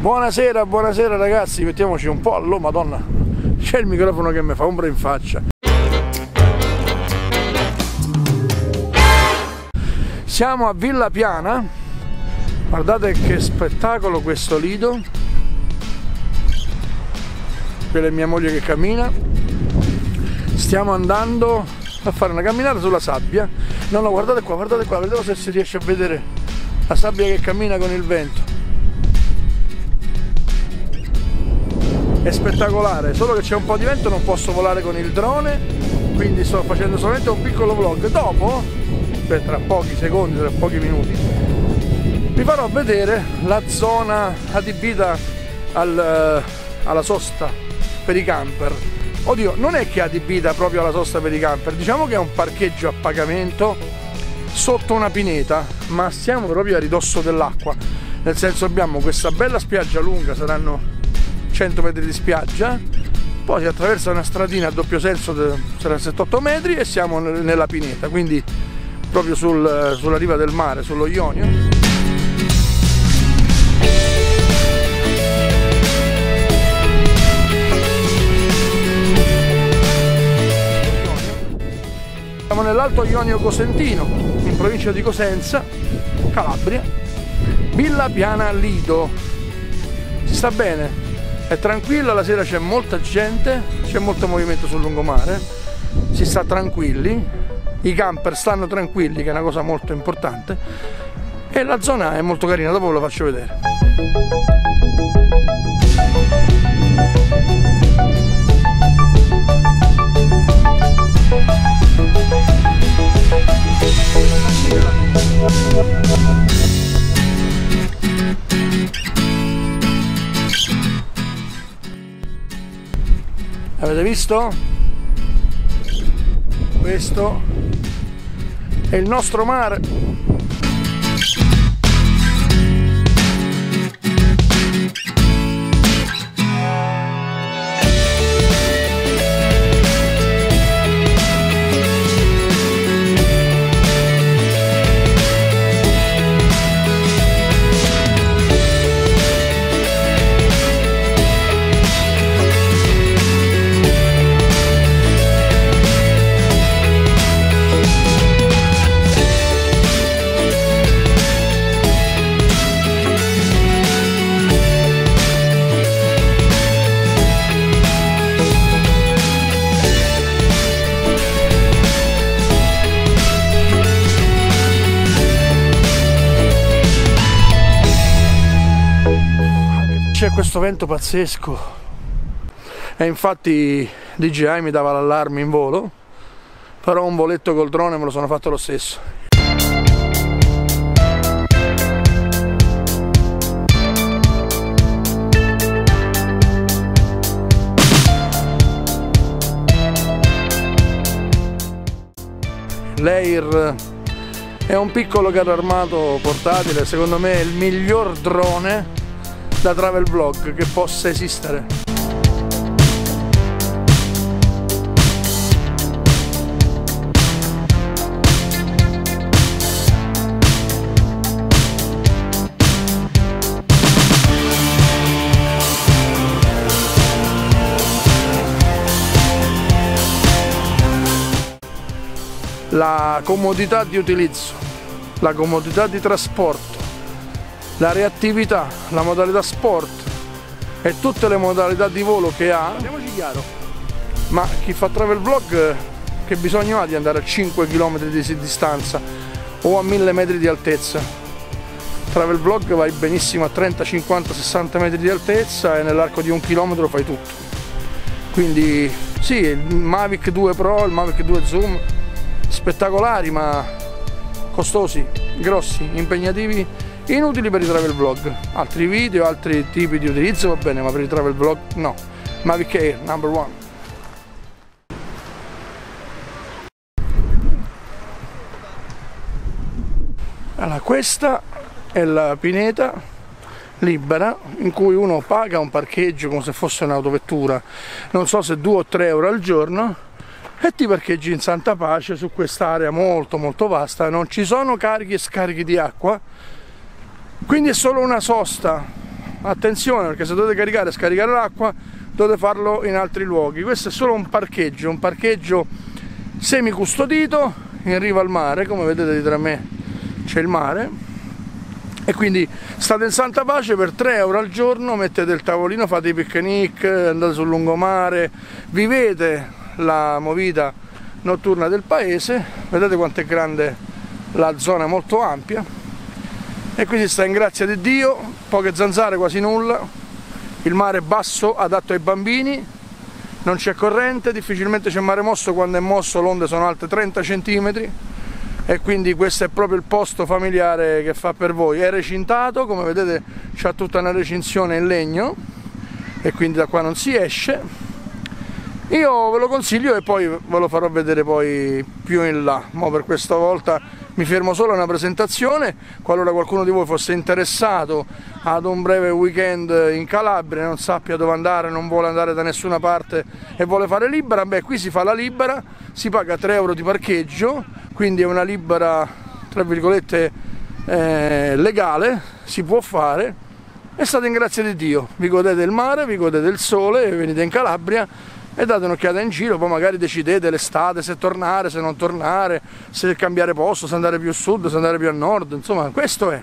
Buonasera, buonasera ragazzi, mettiamoci un po' all'o, madonna, c'è il microfono che mi fa ombra in faccia. Siamo a Villa Piana, guardate che spettacolo questo lido, quella è mia moglie che cammina, stiamo andando a fare una camminata sulla sabbia, no no guardate qua, guardate qua, vediamo se si riesce a vedere la sabbia che cammina con il vento. È spettacolare, solo che c'è un po' di vento non posso volare con il drone, quindi sto facendo solamente un piccolo vlog. Dopo, per tra pochi secondi, tra pochi minuti, vi farò vedere la zona adibita al, alla sosta per i camper. Oddio, non è che è adibita proprio alla sosta per i camper, diciamo che è un parcheggio a pagamento sotto una pineta, ma siamo proprio a ridosso dell'acqua, nel senso abbiamo questa bella spiaggia lunga, saranno 100 metri di spiaggia, poi si attraversa una stradina a doppio senso, sarà 7-8 metri e siamo nella pineta, quindi proprio sul, sulla riva del mare, sullo Ionio. Siamo nell'Alto Ionio Cosentino, in provincia di Cosenza, Calabria, Villa Piana Lido. Si sta bene, è tranquilla, la sera c'è molta gente, c'è molto movimento sul lungomare, si sta tranquilli, i camper stanno tranquilli che è una cosa molto importante e la zona è molto carina, dopo ve lo faccio vedere. Avete visto? questo è il nostro mare questo vento pazzesco. E infatti DJI mi dava l'allarme in volo però un voletto col drone me lo sono fatto lo stesso. l'Air è un piccolo carro armato portatile secondo me è il miglior drone da travel vlog che possa esistere. La comodità di utilizzo, la comodità di trasporto, la reattività, la modalità sport e tutte le modalità di volo che ha, Andiamoci chiaro. ma chi fa travel vlog che bisogno ha di andare a 5 km di distanza o a 1000 metri di altezza? Travel vlog vai benissimo a 30, 50, 60 metri di altezza e nell'arco di un chilometro fai tutto. Quindi sì, il Mavic 2 Pro, il Mavic 2 Zoom, spettacolari ma costosi, grossi, impegnativi inutili per i travel vlog. Altri video, altri tipi di utilizzo va bene ma per i travel vlog no. Mavic Air number one? Allora questa è la pineta libera in cui uno paga un parcheggio come se fosse un'autovettura. Non so se 2 o 3 euro al giorno e ti parcheggi in santa pace su quest'area molto molto vasta. Non ci sono carichi e scarichi di acqua quindi è solo una sosta. Attenzione perché se dovete caricare e scaricare l'acqua dovete farlo in altri luoghi. Questo è solo un parcheggio un parcheggio semi custodito in riva al mare. Come vedete dietro a me c'è il mare. E quindi state in santa pace per 3 euro al giorno mettete il tavolino fate i picnic andate sul lungomare vivete la movita notturna del paese. Vedete quanto è grande la zona molto ampia e qui si sta in grazia di Dio poche zanzare quasi nulla. Il mare basso adatto ai bambini. Non c'è corrente difficilmente c'è mare mosso. Quando è mosso le onde sono alte 30 cm e quindi questo è proprio il posto familiare che fa per voi. È recintato come vedete c'è tutta una recinzione in legno. E quindi da qua non si esce. Io ve lo consiglio e poi ve lo farò vedere poi più in là. Ma per questa volta mi fermo solo a una presentazione. Qualora qualcuno di voi fosse interessato ad un breve weekend in Calabria non sappia dove andare, non vuole andare da nessuna parte e vuole fare libera, beh qui si fa la libera si paga 3 euro di parcheggio quindi è una libera tra virgolette eh, legale si può fare. E state in grazia di Dio. Vi godete il mare, vi godete il sole venite in Calabria e date un'occhiata in giro, poi magari decidete l'estate se tornare, se non tornare, se cambiare posto, se andare più a sud, se andare più a nord, insomma questo è.